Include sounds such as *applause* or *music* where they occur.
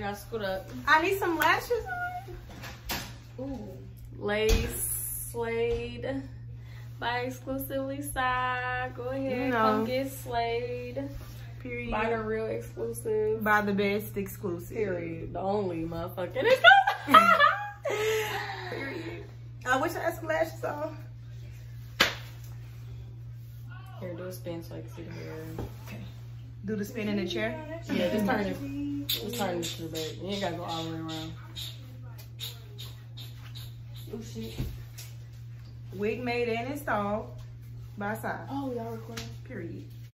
Now scoot up. I need some lashes on. Ooh. Lace Slade by ExclusivelySa. Go ahead, You know. come get Slade. Period. Buy the real exclusive. Buy the best exclusive. Period. The only motherfucking. Period. *laughs* I wish I had some lashes on. Here, do a spin so I can see the hair. Do the spin in the chair. Yeah, just turn it. Just turn it to the back. You ain't gotta go all the way around. Oh shit. Wig made and installed by Sa. Oh, y'all recording? Period.